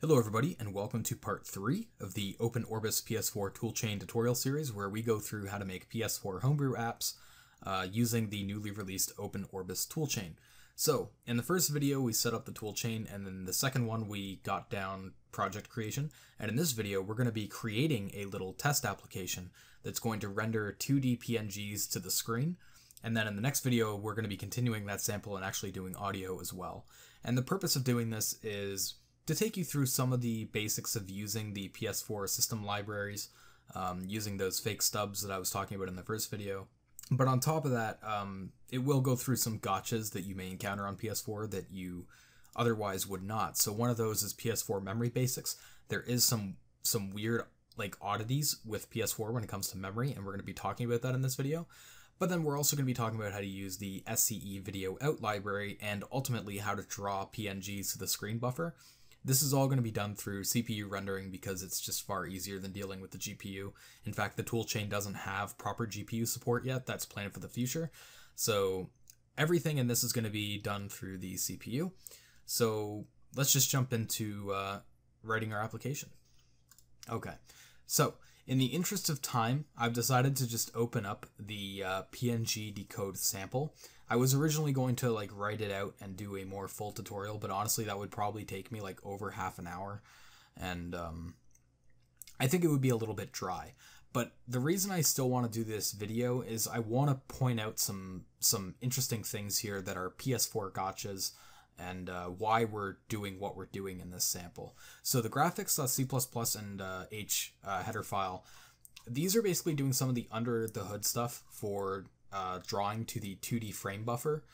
Hello everybody and welcome to part 3 of the Open Orbis PS4 toolchain tutorial series where we go through how to make PS4 homebrew apps uh, using the newly released Open Orbis toolchain. So, in the first video we set up the toolchain and then the second one we got down project creation and in this video we're going to be creating a little test application that's going to render 2D PNGs to the screen and then in the next video we're going to be continuing that sample and actually doing audio as well. And the purpose of doing this is to take you through some of the basics of using the PS4 system libraries, um, using those fake stubs that I was talking about in the first video. But on top of that, um, it will go through some gotchas that you may encounter on PS4 that you otherwise would not. So one of those is PS4 memory basics. There is some some weird like oddities with PS4 when it comes to memory, and we're going to be talking about that in this video. But then we're also going to be talking about how to use the SCE video out library and ultimately how to draw PNGs to the screen buffer. This is all going to be done through CPU rendering because it's just far easier than dealing with the GPU. In fact, the toolchain doesn't have proper GPU support yet. That's planned for the future. So everything in this is going to be done through the CPU. So let's just jump into uh, writing our application. Okay, so in the interest of time, I've decided to just open up the uh, PNG decode sample I was originally going to like write it out and do a more full tutorial, but honestly, that would probably take me like over half an hour, and um, I think it would be a little bit dry. But the reason I still want to do this video is I want to point out some some interesting things here that are PS4 gotchas and uh, why we're doing what we're doing in this sample. So the graphics.c++ and uh, h uh, header file, these are basically doing some of the under the hood stuff for uh, drawing to the 2D frame buffer.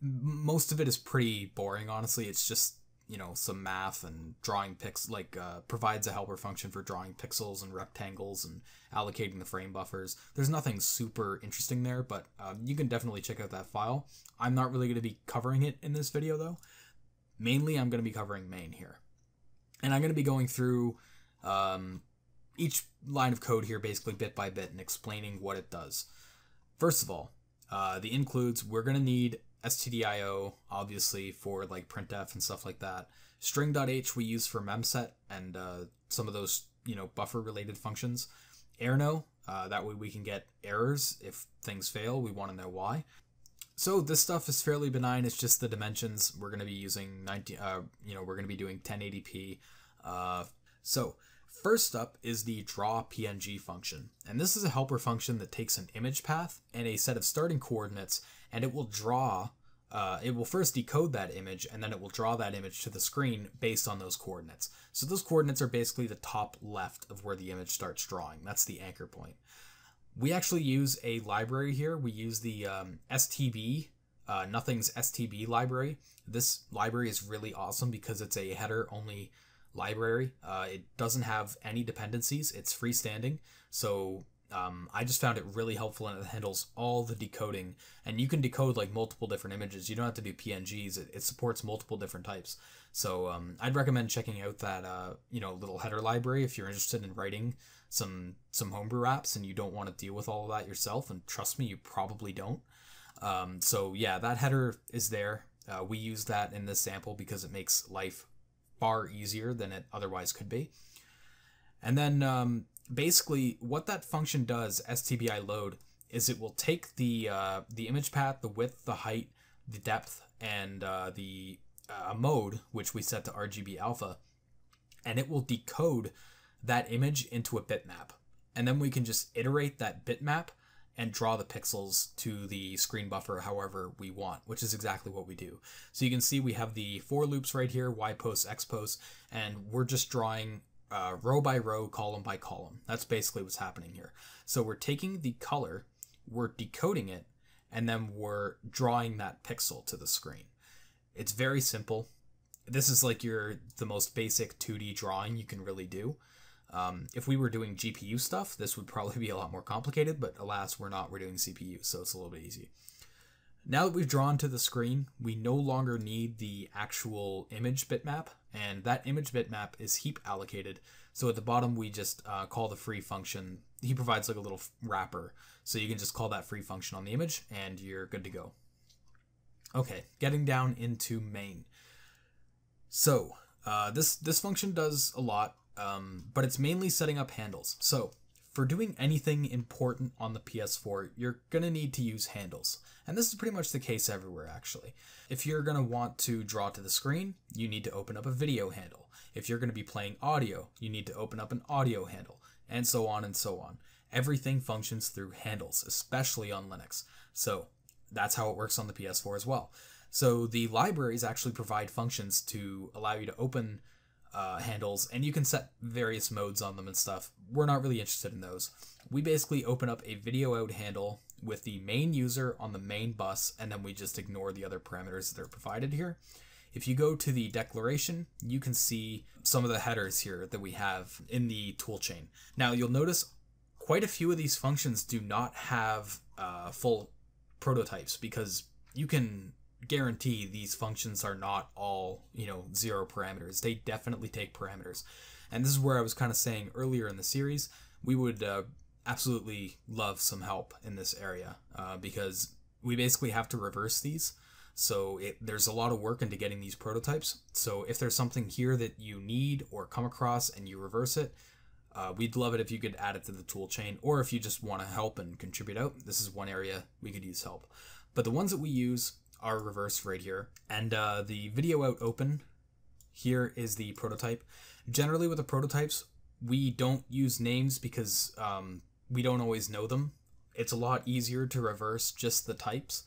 Most of it is pretty boring, honestly. It's just you know some math and drawing pix like uh, provides a helper function for drawing pixels and rectangles and allocating the frame buffers. There's nothing super interesting there but um, you can definitely check out that file. I'm not really going to be covering it in this video though. Mainly i'm going to be covering main here. And i'm going to be going through um, each line of code here basically bit by bit and explaining what it does First of all, uh, the includes we're gonna need stdio obviously for like printf and stuff like that. String.h we use for memset and uh, some of those you know buffer related functions. Errno uh, that way we can get errors if things fail. We want to know why. So this stuff is fairly benign. It's just the dimensions. We're going to be using 19. Uh, you know, we're going to be doing 1080p. Uh, so First up is the draw PNG function, and this is a helper function that takes an image path and a set of starting coordinates, and it will draw, uh, it will first decode that image, and then it will draw that image to the screen based on those coordinates. So those coordinates are basically the top left of where the image starts drawing. That's the anchor point. We actually use a library here. We use the um, STB, uh, Nothings STB library. This library is really awesome because it's a header only library. Uh, it doesn't have any dependencies. It's freestanding. So um, I just found it really helpful and it handles all the decoding. And you can decode like multiple different images. You don't have to do PNGs. It, it supports multiple different types. So um, I'd recommend checking out that uh, you know little header library if you're interested in writing some some homebrew apps and you don't want to deal with all of that yourself. And trust me, you probably don't. Um, so yeah, that header is there. Uh, we use that in this sample because it makes life far easier than it otherwise could be. And then um, basically what that function does, stbi load, is it will take the uh, the image path, the width, the height, the depth, and uh, the uh, mode, which we set to RGB alpha, and it will decode that image into a bitmap. And then we can just iterate that bitmap and draw the pixels to the screen buffer however we want, which is exactly what we do. So you can see we have the for loops right here, y post, x post, and we're just drawing uh, row by row, column by column. That's basically what's happening here. So we're taking the color, we're decoding it, and then we're drawing that pixel to the screen. It's very simple. This is like your the most basic 2D drawing you can really do. Um, if we were doing GPU stuff, this would probably be a lot more complicated, but alas, we're not. We're doing CPU, so it's a little bit easy. Now that we've drawn to the screen, we no longer need the actual image bitmap, and that image bitmap is heap allocated. So at the bottom, we just uh, call the free function. He provides like a little wrapper, so you can just call that free function on the image, and you're good to go. Okay, getting down into main. So Uh, this this function does a lot, um, but it's mainly setting up handles. So for doing anything important on the PS4, you're gonna need to use handles. And this is pretty much the case everywhere actually. If you're gonna want to draw to the screen, you need to open up a video handle. If you're gonna be playing audio, you need to open up an audio handle, and so on and so on. Everything functions through handles, especially on Linux. So that's how it works on the PS4 as well. So the libraries actually provide functions to allow you to open uh, handles, and you can set various modes on them and stuff. We're not really interested in those. We basically open up a video out handle with the main user on the main bus, and then we just ignore the other parameters that are provided here. If you go to the declaration, you can see some of the headers here that we have in the toolchain. Now you'll notice quite a few of these functions do not have uh, full prototypes because you can guarantee these functions are not all, you know, zero parameters. They definitely take parameters. And this is where I was kind of saying earlier in the series, we would uh, absolutely love some help in this area uh, because we basically have to reverse these. So it, there's a lot of work into getting these prototypes. So if there's something here that you need or come across and you reverse it, uh, we'd love it if you could add it to the tool chain, or if you just want to help and contribute out. This is one area we could use help. But the ones that we use are reverse right here. And uh, the video out open here is the prototype. Generally, with the prototypes, we don't use names because um, we don't always know them. It's a lot easier to reverse just the types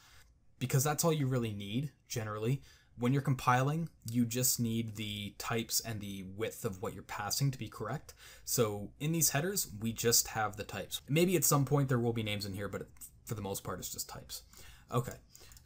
because that's all you really need generally when you're compiling, you just need the types and the width of what you're passing to be correct. So in these headers, we just have the types. Maybe at some point there will be names in here, but for the most part, it's just types. Okay,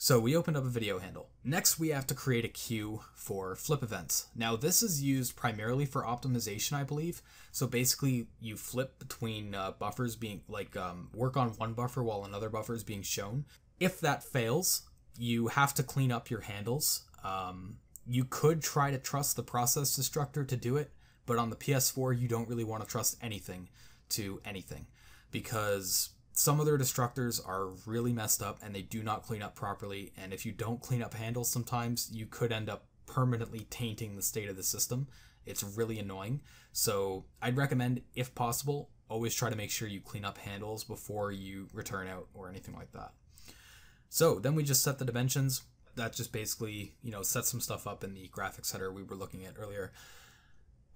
so we opened up a video handle. Next, we have to create a queue for flip events. Now, this is used primarily for optimization, I believe. So basically, you flip between uh, buffers being, like, um, work on one buffer while another buffer is being shown. If that fails, you have to clean up your handles um, you could try to trust the process destructor to do it, but on the PS4, you don't really want to trust anything to anything because some of their destructors are really messed up and they do not clean up properly. And if you don't clean up handles, sometimes you could end up permanently tainting the state of the system. It's really annoying. So I'd recommend, if possible, always try to make sure you clean up handles before you return out or anything like that. So then we just set the dimensions that just basically, you know, sets some stuff up in the graphics header we were looking at earlier.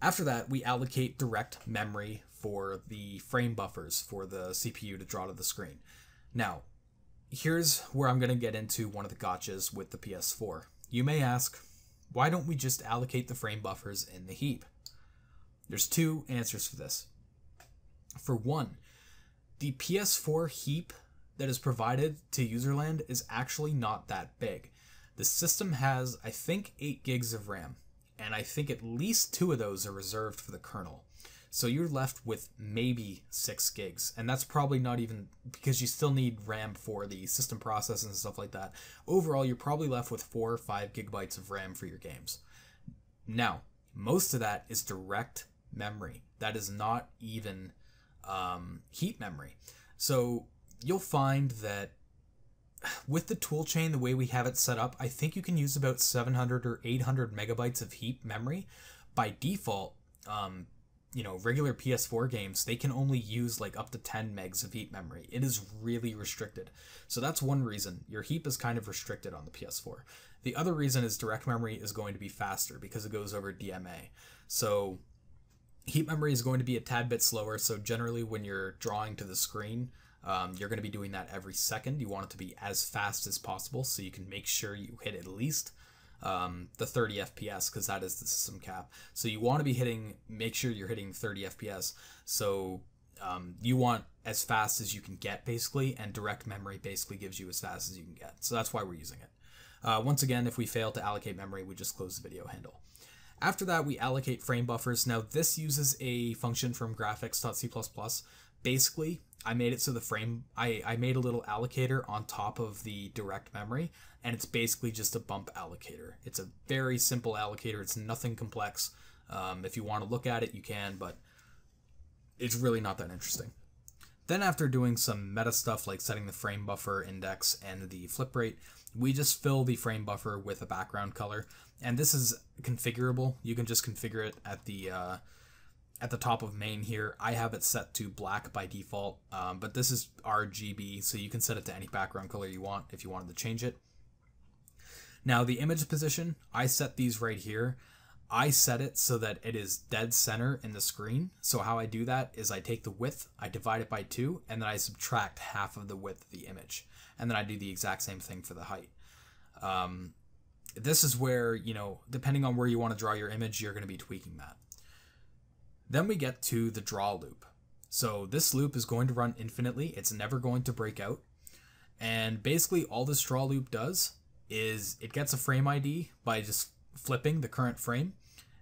After that, we allocate direct memory for the frame buffers for the CPU to draw to the screen. Now, here's where I'm going to get into one of the gotchas with the PS4. You may ask, why don't we just allocate the frame buffers in the heap? There's two answers for this. For one, the PS4 heap that is provided to Userland is actually not that big. The system has, I think, 8 gigs of RAM, and I think at least two of those are reserved for the kernel. So you're left with maybe 6 gigs, and that's probably not even because you still need RAM for the system process and stuff like that. Overall, you're probably left with 4 or 5 gigabytes of RAM for your games. Now, most of that is direct memory. That is not even um, heap memory. So you'll find that with the toolchain, the way we have it set up, I think you can use about 700 or 800 megabytes of heap memory. By default, um, you know, regular PS4 games, they can only use like up to 10 megs of heap memory. It is really restricted. So that's one reason. Your heap is kind of restricted on the PS4. The other reason is direct memory is going to be faster because it goes over DMA. So heap memory is going to be a tad bit slower. So generally when you're drawing to the screen, um, you're going to be doing that every second. You want it to be as fast as possible so you can make sure you hit at least um, the 30 FPS because that is the system cap. So you want to be hitting, make sure you're hitting 30 FPS. So um, you want as fast as you can get basically, and direct memory basically gives you as fast as you can get. So that's why we're using it. Uh, once again, if we fail to allocate memory, we just close the video handle. After that, we allocate frame buffers. Now, this uses a function from graphics.c++. Basically, I made it so the frame I, I made a little allocator on top of the direct memory and it's basically just a bump allocator. It's a very simple allocator. It's nothing complex. Um, if you want to look at it, you can, but it's really not that interesting. Then after doing some meta stuff like setting the frame buffer index and the flip rate, we just fill the frame buffer with a background color. And this is configurable. You can just configure it at the uh, at the top of main here. I have it set to black by default, um, but this is RGB, so you can set it to any background color you want if you wanted to change it. Now the image position, I set these right here. I set it so that it is dead center in the screen. So how I do that is I take the width, I divide it by two, and then I subtract half of the width of the image. And then I do the exact same thing for the height. Um, this is where, you know, depending on where you want to draw your image, you're going to be tweaking that. Then we get to the draw loop. So this loop is going to run infinitely. It's never going to break out. And basically all this draw loop does is it gets a frame ID by just flipping the current frame,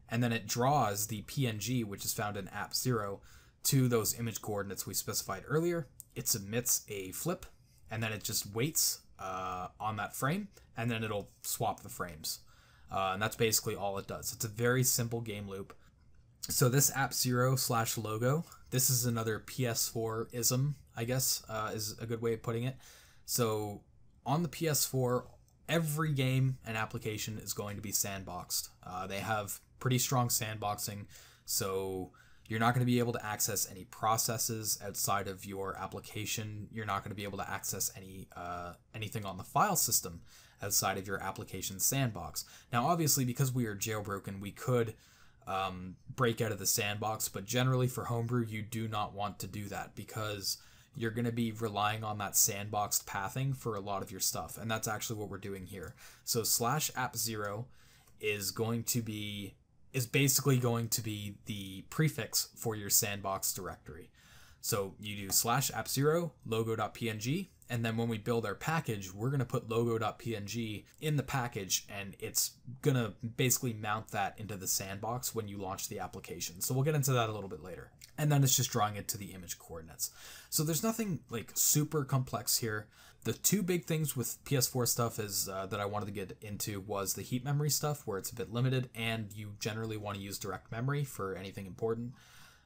and then it draws the PNG, which is found in app 0, to those image coordinates we specified earlier. It submits a flip, and then it just waits uh, on that frame, and then it'll swap the frames. Uh, and that's basically all it does. It's a very simple game loop. So this app 0 slash logo, this is another PS4 ism, I guess, uh, is a good way of putting it. So on the PS4, every game and application is going to be sandboxed. Uh, they have pretty strong sandboxing, so you're not going to be able to access any processes outside of your application. You're not going to be able to access any uh, anything on the file system outside of your application sandbox. Now, obviously, because we are jailbroken, we could um, break out of the sandbox, but generally for Homebrew, you do not want to do that because you're going to be relying on that sandboxed pathing for a lot of your stuff. And that's actually what we're doing here. So slash app zero is going to be is basically going to be the prefix for your sandbox directory. So you do slash app zero logo.png and then when we build our package, we're going to put logo.png in the package and it's going to basically mount that into the sandbox when you launch the application. So we'll get into that a little bit later. And then it's just drawing it to the image coordinates. So there's nothing like super complex here. The two big things with PS4 stuff is uh, that I wanted to get into was the heap memory stuff where it's a bit limited and you generally want to use direct memory for anything important.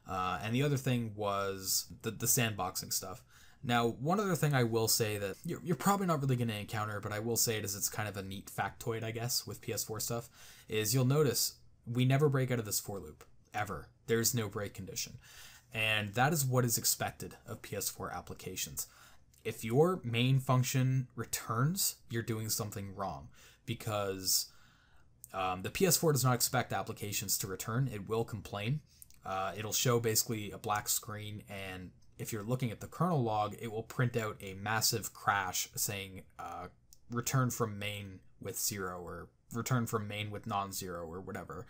Uh, and the other thing was the, the sandboxing stuff. Now, one other thing I will say that you're, you're probably not really going to encounter, but I will say it as it's kind of a neat factoid, I guess, with PS4 stuff, is you'll notice we never break out of this for loop, ever. There's no break condition. And that is what is expected of PS4 applications. If your main function returns, you're doing something wrong because um, the PS4 does not expect applications to return. It will complain. Uh, it'll show basically a black screen and if you're looking at the kernel log, it will print out a massive crash saying uh, return from main with zero or return from main with non-zero or whatever.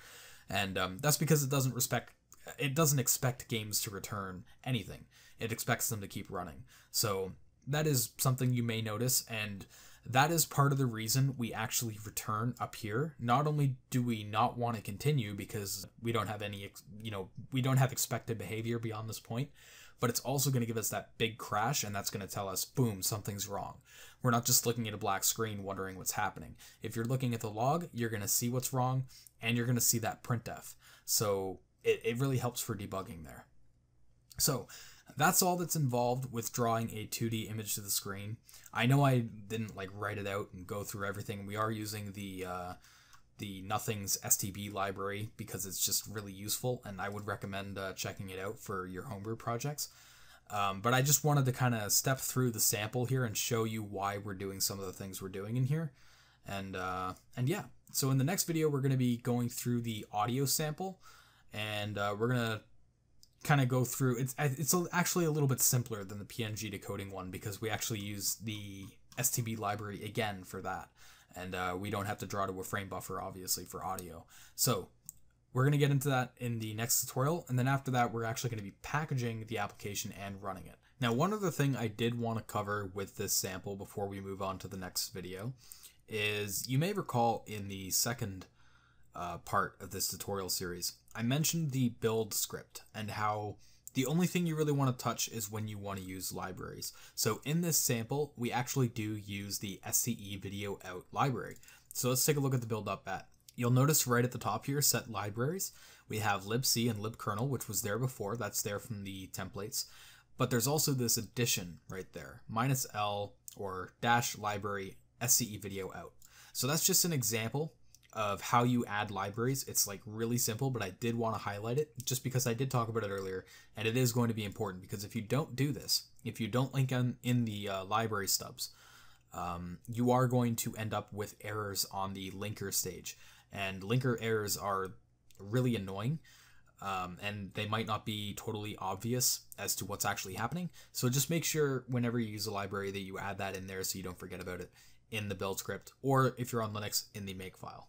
And um, that's because it doesn't respect it doesn't expect games to return anything. It expects them to keep running. So that is something you may notice and that is part of the reason we actually return up here. Not only do we not want to continue because we don't have any, you know, we don't have expected behavior beyond this point, but it's also going to give us that big crash and that's going to tell us, boom, something's wrong. We're not just looking at a black screen wondering what's happening. If you're looking at the log, you're going to see what's wrong and you're going to see that printf. So it, it really helps for debugging there. So that's all that's involved with drawing a 2D image to the screen. I know I didn't like write it out and go through everything. We are using the uh, the Nothings STB library because it's just really useful, and I would recommend uh, checking it out for your homebrew projects. Um, but I just wanted to kind of step through the sample here and show you why we're doing some of the things we're doing in here, and uh, and yeah. So in the next video, we're going to be going through the audio sample, and uh, we're gonna kind of go through. It's it's actually a little bit simpler than the PNG decoding one because we actually use the STB library again for that and uh, we don't have to draw to a frame buffer obviously for audio. So we're going to get into that in the next tutorial, and then after that we're actually going to be packaging the application and running it. Now one other thing I did want to cover with this sample before we move on to the next video is you may recall in the second uh, part of this tutorial series, I mentioned the build script and how the only thing you really want to touch is when you want to use libraries. So in this sample, we actually do use the SCE video out library. So let's take a look at the build.bat. You'll notice right at the top here, set libraries. We have libc and libkernel, which was there before. That's there from the templates. But there's also this addition right there, minus L or dash library SCE video out. So that's just an example of how you add libraries. It's like really simple, but I did want to highlight it just because I did talk about it earlier, and it is going to be important because if you don't do this, if you don't link in, in the uh, library stubs, um, you are going to end up with errors on the linker stage. And linker errors are really annoying. Um, and they might not be totally obvious as to what's actually happening. So just make sure whenever you use a library that you add that in there so you don't forget about it in the build script, or if you're on Linux, in the make file.